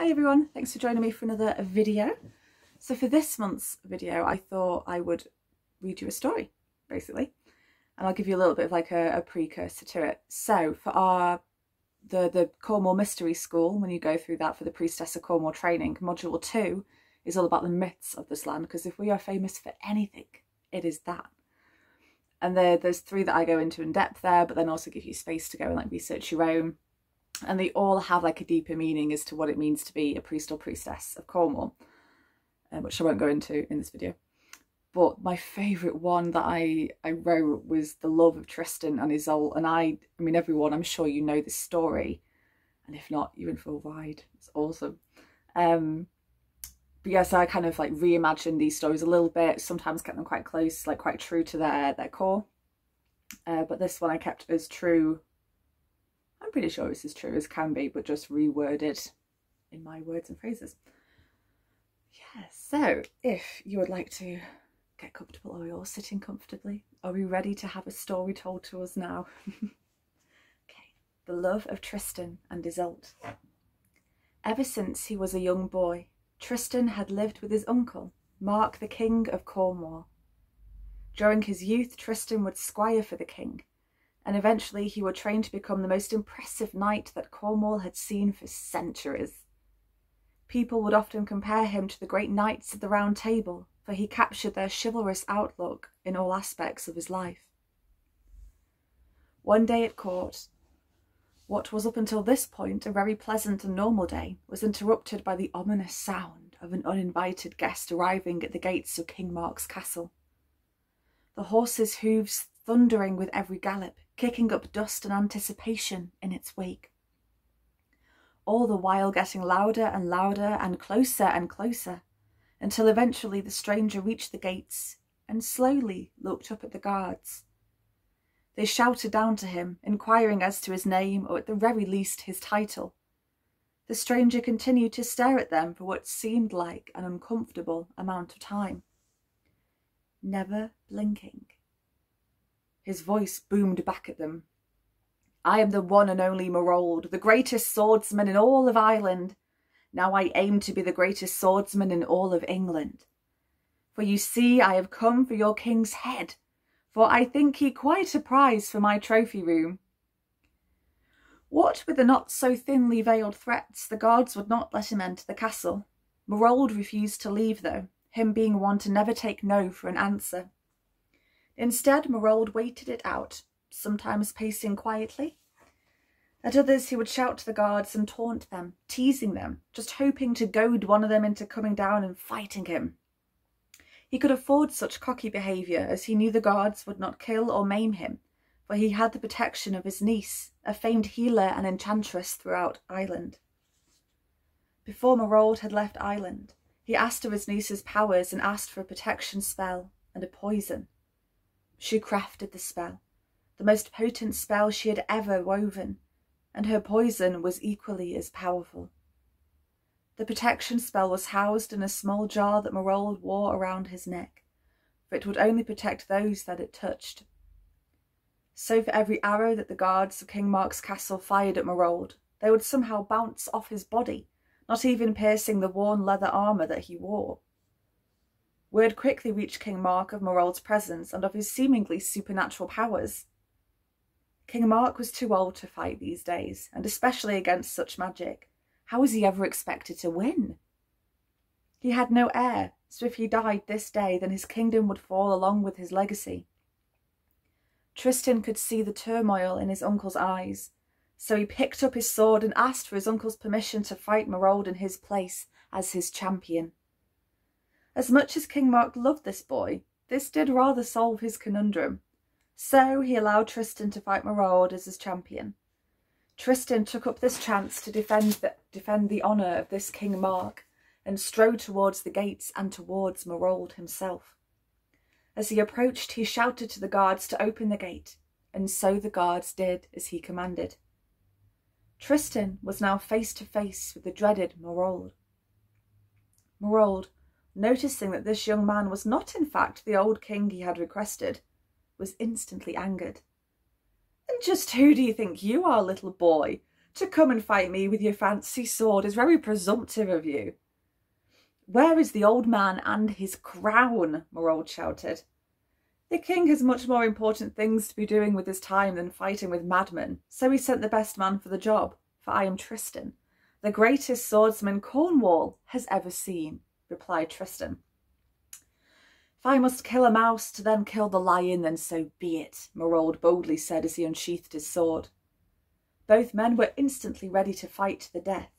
Hi everyone, thanks for joining me for another video. So for this month's video, I thought I would read you a story, basically. And I'll give you a little bit of like a, a precursor to it. So for our, the, the Cornwall Mystery School, when you go through that for the Priestess of Cornwall training, module two is all about the myths of this land, because if we are famous for anything, it is that. And there, there's three that I go into in depth there, but then also give you space to go and like research your own and they all have like a deeper meaning as to what it means to be a priest or priestess of Cornwall, uh, which I won't go into in this video. But my favourite one that I, I wrote was the love of Tristan and Isolde. And I, I mean, everyone, I'm sure you know this story. And if not, you're in for a ride. It's awesome. Um, but yeah, so I kind of like reimagined these stories a little bit, sometimes kept them quite close, like quite true to their, their core. Uh, but this one I kept as true I'm pretty sure it's as true as can be, but just reworded in my words and phrases. Yeah, so if you would like to get comfortable or you're sitting comfortably, are we ready to have a story told to us now? okay, the love of Tristan and Isolde. Ever since he was a young boy, Tristan had lived with his uncle, Mark the King of Cornwall. During his youth, Tristan would squire for the king, and eventually he would train to become the most impressive knight that Cornwall had seen for centuries. People would often compare him to the great knights of the Round Table, for he captured their chivalrous outlook in all aspects of his life. One day at court, what was up until this point a very pleasant and normal day was interrupted by the ominous sound of an uninvited guest arriving at the gates of King Mark's castle. The horse's hoofs thundering with every gallop, kicking up dust and anticipation in its wake. All the while getting louder and louder and closer and closer, until eventually the stranger reached the gates and slowly looked up at the guards. They shouted down to him, inquiring as to his name or at the very least his title. The stranger continued to stare at them for what seemed like an uncomfortable amount of time, never blinking. His voice boomed back at them. I am the one and only Morold, the greatest swordsman in all of Ireland. Now I aim to be the greatest swordsman in all of England. For you see, I have come for your king's head, for I think he quite a prize for my trophy room. What with the not so thinly veiled threats, the guards would not let him enter the castle. Morold refused to leave, though, him being one to never take no for an answer. Instead, Morold waited it out, sometimes pacing quietly. At others he would shout to the guards and taunt them, teasing them, just hoping to goad one of them into coming down and fighting him. He could afford such cocky behaviour as he knew the guards would not kill or maim him, for he had the protection of his niece, a famed healer and enchantress throughout Ireland. Before Morold had left Ireland, he asked of his niece's powers and asked for a protection spell and a poison. She crafted the spell, the most potent spell she had ever woven, and her poison was equally as powerful. The protection spell was housed in a small jar that Morold wore around his neck, for it would only protect those that it touched. So for every arrow that the guards of King Mark's castle fired at Morold, they would somehow bounce off his body, not even piercing the worn leather armour that he wore. Word quickly reached King Mark of Morold's presence and of his seemingly supernatural powers. King Mark was too old to fight these days, and especially against such magic. How was he ever expected to win? He had no heir, so if he died this day, then his kingdom would fall along with his legacy. Tristan could see the turmoil in his uncle's eyes, so he picked up his sword and asked for his uncle's permission to fight Morold in his place as his champion. As much as King Mark loved this boy, this did rather solve his conundrum. So he allowed Tristan to fight Morold as his champion. Tristan took up this chance to defend the, defend the honour of this King Mark and strode towards the gates and towards Morold himself. As he approached, he shouted to the guards to open the gate, and so the guards did as he commanded. Tristan was now face to face with the dreaded Maraud. Morold noticing that this young man was not in fact the old king he had requested, was instantly angered. And just who do you think you are, little boy, To come and fight me with your fancy sword is very presumptive of you. Where is the old man and his crown? Morold shouted. The king has much more important things to be doing with his time than fighting with madmen, so he sent the best man for the job, for I am Tristan, the greatest swordsman Cornwall has ever seen, replied Tristan. If I must kill a mouse to then kill the lion, then so be it, Morold boldly said as he unsheathed his sword. Both men were instantly ready to fight to the death.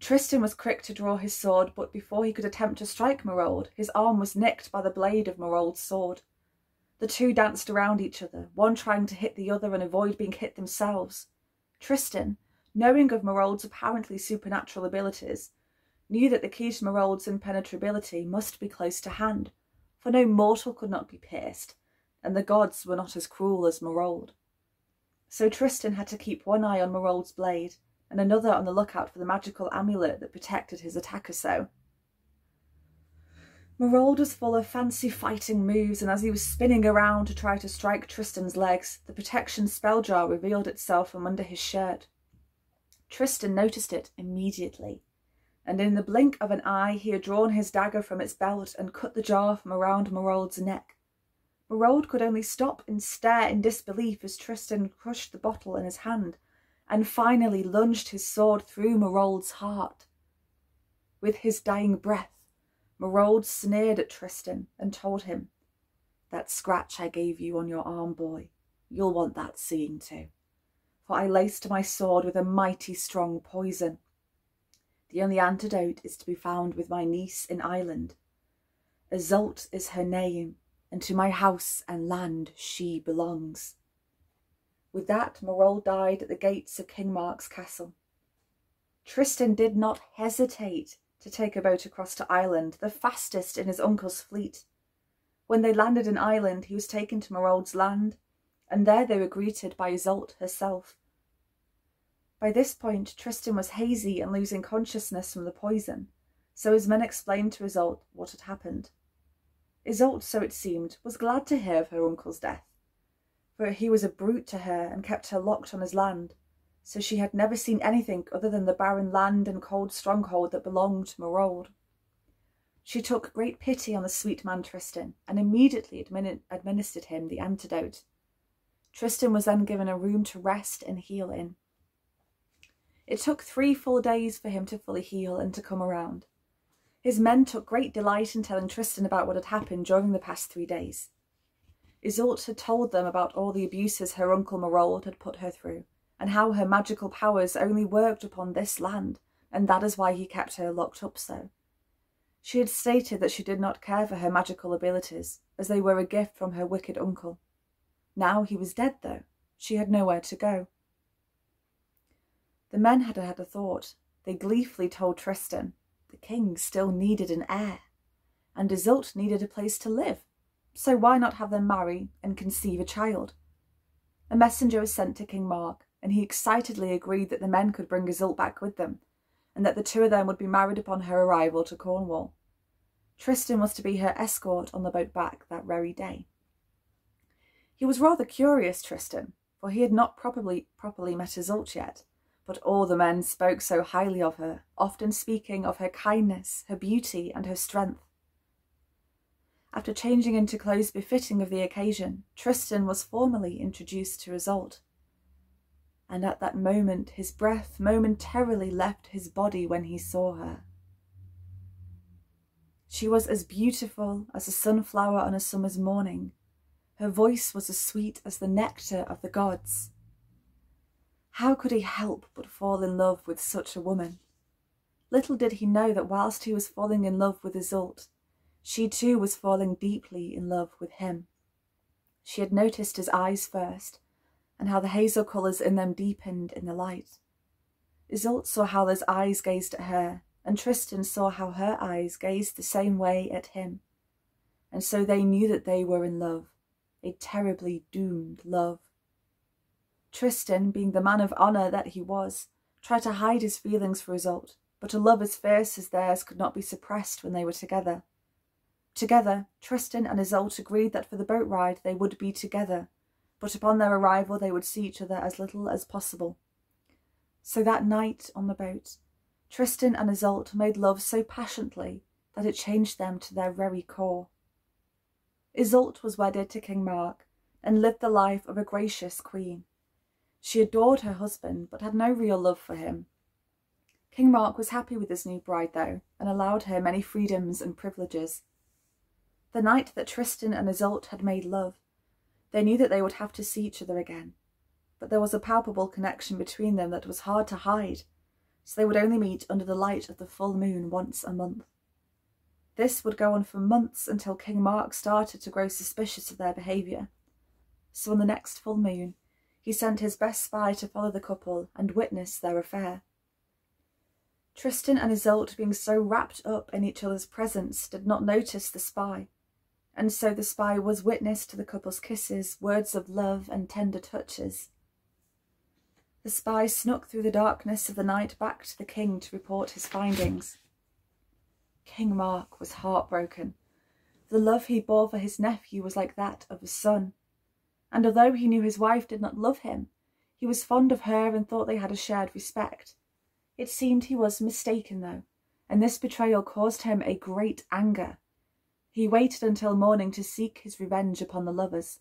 Tristan was quick to draw his sword, but before he could attempt to strike Morold, his arm was nicked by the blade of Morold's sword. The two danced around each other, one trying to hit the other and avoid being hit themselves. Tristan, knowing of Morold's apparently supernatural abilities, knew that the key to impenetrability must be close to hand, for no mortal could not be pierced, and the gods were not as cruel as Morold. So Tristan had to keep one eye on Morold's blade, and another on the lookout for the magical amulet that protected his attacker so. Morold was full of fancy fighting moves, and as he was spinning around to try to strike Tristan's legs, the protection spell jar revealed itself from under his shirt. Tristan noticed it immediately, and in the blink of an eye he had drawn his dagger from its belt and cut the jar from around Morold's neck. Morold could only stop and stare in disbelief as Tristan crushed the bottle in his hand and finally lunged his sword through Morold's heart. With his dying breath, Morold sneered at Tristan and told him, That scratch I gave you on your arm, boy, you'll want that seeing to. For I laced my sword with a mighty strong poison. The only antidote is to be found with my niece in Ireland. Iseult is her name, and to my house and land she belongs. With that, Morold died at the gates of King Mark's castle. Tristan did not hesitate to take a boat across to Ireland, the fastest in his uncle's fleet. When they landed in Ireland, he was taken to Morold's land, and there they were greeted by Iseult herself. By this point, Tristan was hazy and losing consciousness from the poison, so his men explained to Iseult what had happened. Iseult, so it seemed, was glad to hear of her uncle's death, for he was a brute to her and kept her locked on his land, so she had never seen anything other than the barren land and cold stronghold that belonged to Morold. She took great pity on the sweet man Tristan and immediately admin administered him the antidote. Tristan was then given a room to rest and heal in. It took three full days for him to fully heal and to come around. His men took great delight in telling Tristan about what had happened during the past three days. Iseult had told them about all the abuses her uncle Morold had put her through, and how her magical powers only worked upon this land, and that is why he kept her locked up so. She had stated that she did not care for her magical abilities, as they were a gift from her wicked uncle. Now he was dead, though. She had nowhere to go. The men had had a thought. They gleefully told Tristan the king still needed an heir, and Iseult needed a place to live, so why not have them marry and conceive a child? A messenger was sent to King Mark, and he excitedly agreed that the men could bring Iseult back with them, and that the two of them would be married upon her arrival to Cornwall. Tristan was to be her escort on the boat back that very day. He was rather curious, Tristan, for he had not properly properly met Iseult yet, but all the men spoke so highly of her, often speaking of her kindness, her beauty, and her strength. After changing into clothes befitting of the occasion, Tristan was formally introduced to Iseult and at that moment his breath momentarily left his body when he saw her. She was as beautiful as a sunflower on a summer's morning. Her voice was as sweet as the nectar of the gods. How could he help but fall in love with such a woman? Little did he know that whilst he was falling in love with Iseult, she too was falling deeply in love with him. She had noticed his eyes first, and how the hazel colours in them deepened in the light. Iseult saw how those eyes gazed at her, and Tristan saw how her eyes gazed the same way at him. And so they knew that they were in love, a terribly doomed love. Tristan, being the man of honour that he was, tried to hide his feelings for Iseult, but a love as fierce as theirs could not be suppressed when they were together. Together, Tristan and Iseult agreed that for the boat ride they would be together, but upon their arrival they would see each other as little as possible. So that night on the boat, Tristan and Isolde made love so passionately that it changed them to their very core. Isolde was wedded to King Mark and lived the life of a gracious queen. She adored her husband but had no real love for him. King Mark was happy with his new bride, though, and allowed her many freedoms and privileges. The night that Tristan and Isolde had made love, they knew that they would have to see each other again, but there was a palpable connection between them that was hard to hide, so they would only meet under the light of the full moon once a month. This would go on for months until King Mark started to grow suspicious of their behaviour. So on the next full moon, he sent his best spy to follow the couple and witness their affair. Tristan and Isolde, being so wrapped up in each other's presence, did not notice the spy, and so the spy was witness to the couple's kisses, words of love and tender touches. The spy snuck through the darkness of the night back to the king to report his findings. King Mark was heartbroken. The love he bore for his nephew was like that of a son, and although he knew his wife did not love him, he was fond of her and thought they had a shared respect. It seemed he was mistaken, though, and this betrayal caused him a great anger. He waited until morning to seek his revenge upon the lovers.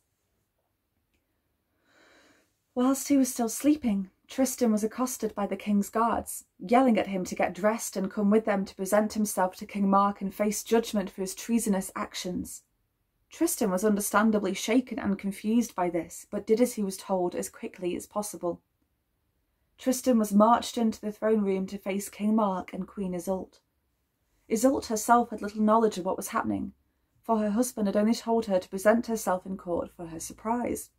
Whilst he was still sleeping, Tristan was accosted by the king's guards, yelling at him to get dressed and come with them to present himself to King Mark and face judgment for his treasonous actions. Tristan was understandably shaken and confused by this, but did as he was told as quickly as possible. Tristan was marched into the throne room to face King Mark and Queen Iseult. Iseult herself had little knowledge of what was happening, for her husband had only told her to present herself in court for her surprise.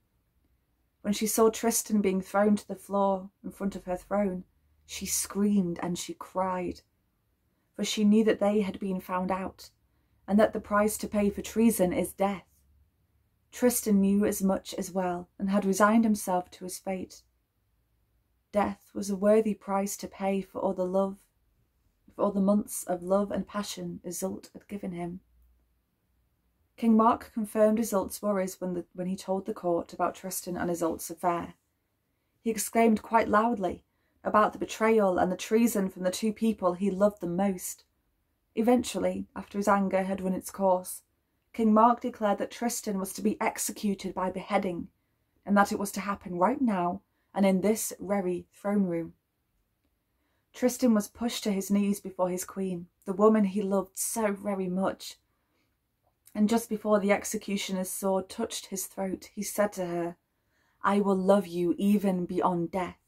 When she saw Tristan being thrown to the floor in front of her throne, she screamed and she cried, for she knew that they had been found out and that the price to pay for treason is death. Tristan knew as much as well, and had resigned himself to his fate. Death was a worthy price to pay for all the love, for all the months of love and passion Isolde had given him. King Mark confirmed Isolde's worries when, the, when he told the court about Tristan and Isolde's affair. He exclaimed quite loudly about the betrayal and the treason from the two people he loved the most. Eventually, after his anger had run its course, King Mark declared that Tristan was to be executed by beheading, and that it was to happen right now and in this very throne room. Tristan was pushed to his knees before his queen, the woman he loved so very much. And just before the executioner's sword touched his throat, he said to her, I will love you even beyond death,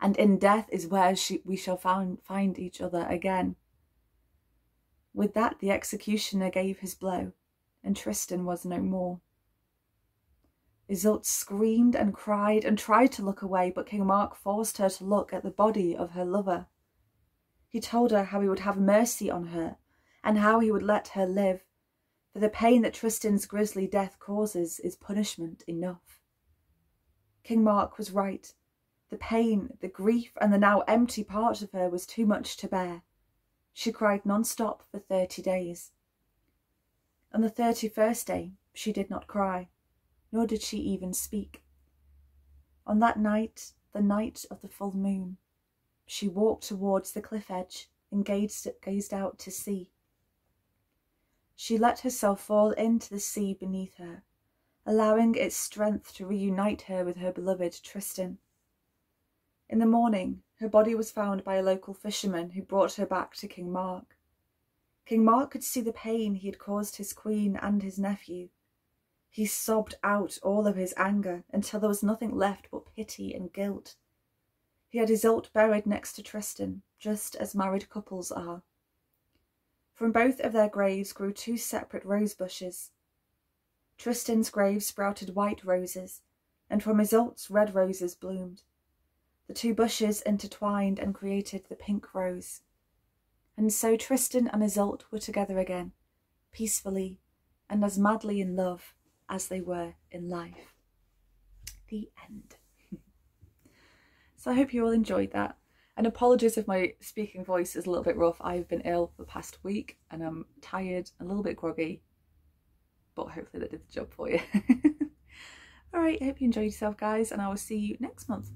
and in death is where she, we shall find, find each other again. With that the executioner gave his blow, and Tristan was no more. Isolde screamed and cried and tried to look away, but King Mark forced her to look at the body of her lover. He told her how he would have mercy on her, and how he would let her live, for the pain that Tristan's grisly death causes is punishment enough. King Mark was right. The pain, the grief, and the now empty part of her was too much to bear. She cried non-stop for thirty days. On the thirty-first day, she did not cry, nor did she even speak. On that night, the night of the full moon, she walked towards the cliff edge and gazed, gazed out to sea. She let herself fall into the sea beneath her, allowing its strength to reunite her with her beloved Tristan. In the morning, her body was found by a local fisherman who brought her back to King Mark. King Mark could see the pain he had caused his queen and his nephew. He sobbed out all of his anger until there was nothing left but pity and guilt. He had Isolde buried next to Tristan, just as married couples are. From both of their graves grew two separate rose bushes. Tristan's grave sprouted white roses, and from Isolde's red roses bloomed. The two bushes intertwined and created the pink rose. And so Tristan and Isolde were together again, peacefully and as madly in love as they were in life. The end. so I hope you all enjoyed that. And apologies if my speaking voice is a little bit rough. I've been ill for the past week and I'm tired, a little bit groggy, but hopefully that did the job for you. Alright, I hope you enjoyed yourself guys and I will see you next month.